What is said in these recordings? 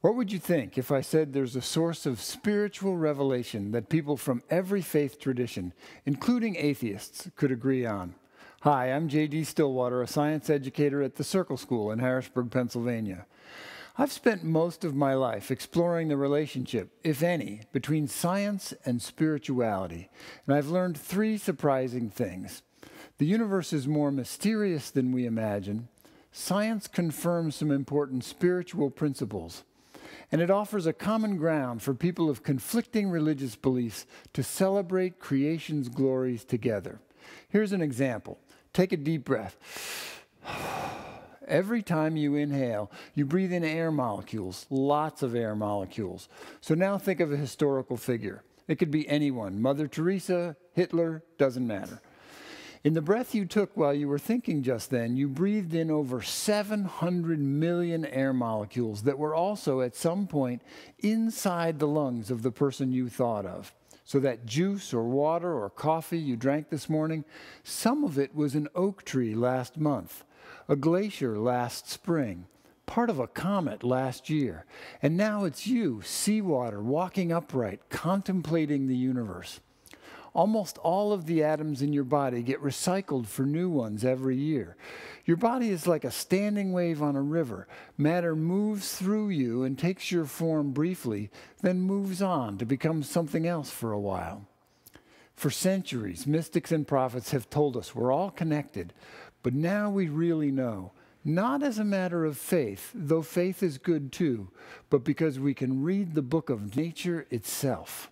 What would you think if I said there's a source of spiritual revelation that people from every faith tradition, including atheists, could agree on? Hi, I'm J.D. Stillwater, a science educator at the Circle School in Harrisburg, Pennsylvania. I've spent most of my life exploring the relationship, if any, between science and spirituality, and I've learned three surprising things. The universe is more mysterious than we imagine. Science confirms some important spiritual principles and it offers a common ground for people of conflicting religious beliefs to celebrate creation's glories together. Here's an example take a deep breath. Every time you inhale, you breathe in air molecules, lots of air molecules. So now think of a historical figure. It could be anyone Mother Teresa, Hitler, doesn't matter. In the breath you took while you were thinking just then, you breathed in over 700 million air molecules that were also at some point inside the lungs of the person you thought of. So that juice or water or coffee you drank this morning, some of it was an oak tree last month, a glacier last spring, part of a comet last year, and now it's you, seawater, walking upright, contemplating the universe. Almost all of the atoms in your body get recycled for new ones every year. Your body is like a standing wave on a river. Matter moves through you and takes your form briefly, then moves on to become something else for a while. For centuries, mystics and prophets have told us we're all connected, but now we really know not as a matter of faith, though faith is good too, but because we can read the book of nature itself.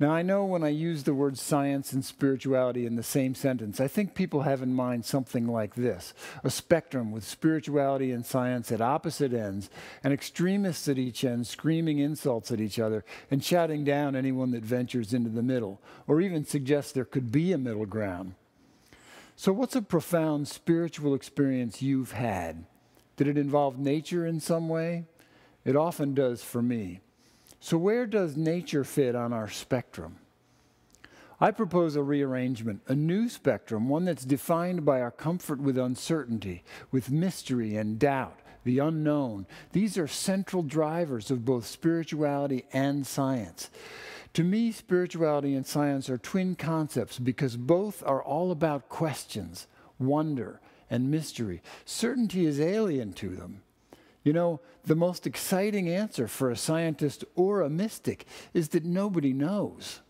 Now, I know when I use the words science and spirituality in the same sentence, I think people have in mind something like this a spectrum with spirituality and science at opposite ends, and extremists at each end screaming insults at each other and shouting down anyone that ventures into the middle, or even suggests there could be a middle ground. So, what's a profound spiritual experience you've had? Did it involve nature in some way? It often does for me. So, where does nature fit on our spectrum? I propose a rearrangement, a new spectrum, one that's defined by our comfort with uncertainty, with mystery and doubt, the unknown. These are central drivers of both spirituality and science. To me, spirituality and science are twin concepts because both are all about questions, wonder, and mystery. Certainty is alien to them. You know, the most exciting answer for a scientist or a mystic is that nobody knows.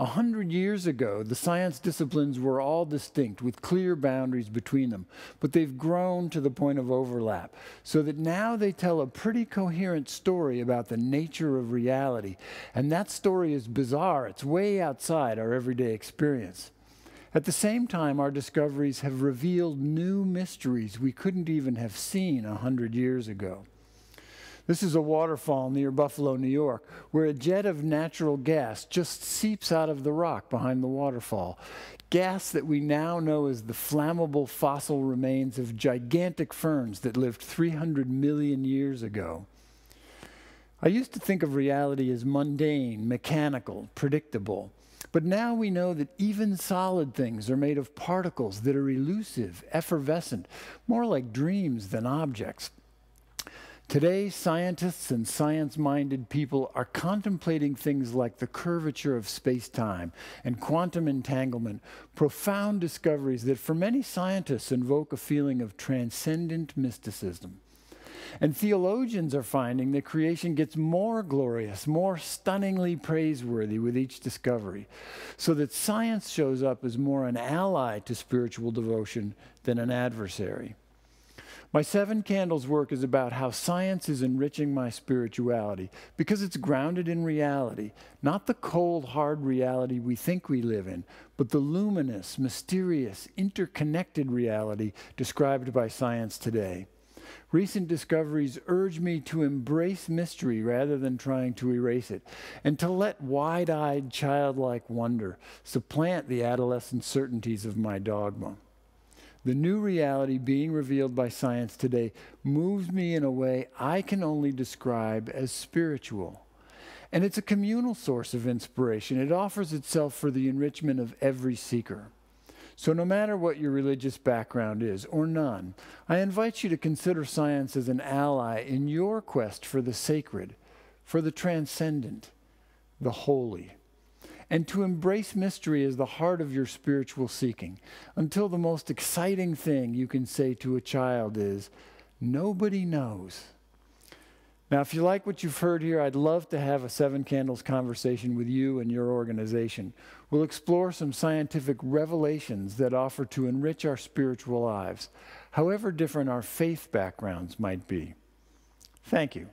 A hundred years ago, the science disciplines were all distinct with clear boundaries between them, but they've grown to the point of overlap, so that now they tell a pretty coherent story about the nature of reality. And that story is bizarre, it's way outside our everyday experience. At the same time, our discoveries have revealed new mysteries we couldn't even have seen a hundred years ago. This is a waterfall near Buffalo, New York, where a jet of natural gas just seeps out of the rock behind the waterfall. Gas that we now know as the flammable fossil remains of gigantic ferns that lived 300 million years ago. I used to think of reality as mundane, mechanical, predictable. But now we know that even solid things are made of particles that are elusive, effervescent, more like dreams than objects. Today, scientists and science minded people are contemplating things like the curvature of space time and quantum entanglement, profound discoveries that for many scientists invoke a feeling of transcendent mysticism. And theologians are finding that creation gets more glorious, more stunningly praiseworthy with each discovery, so that science shows up as more an ally to spiritual devotion than an adversary. My Seven Candles work is about how science is enriching my spirituality because it's grounded in reality, not the cold, hard reality we think we live in, but the luminous, mysterious, interconnected reality described by science today. Recent discoveries urge me to embrace mystery rather than trying to erase it, and to let wide eyed, childlike wonder supplant the adolescent certainties of my dogma. The new reality being revealed by science today moves me in a way I can only describe as spiritual. And it's a communal source of inspiration. It offers itself for the enrichment of every seeker. So, no matter what your religious background is, or none, I invite you to consider science as an ally in your quest for the sacred, for the transcendent, the holy, and to embrace mystery as the heart of your spiritual seeking until the most exciting thing you can say to a child is, Nobody knows. Now, if you like what you've heard here, I'd love to have a Seven Candles conversation with you and your organization. We'll explore some scientific revelations that offer to enrich our spiritual lives, however different our faith backgrounds might be. Thank you.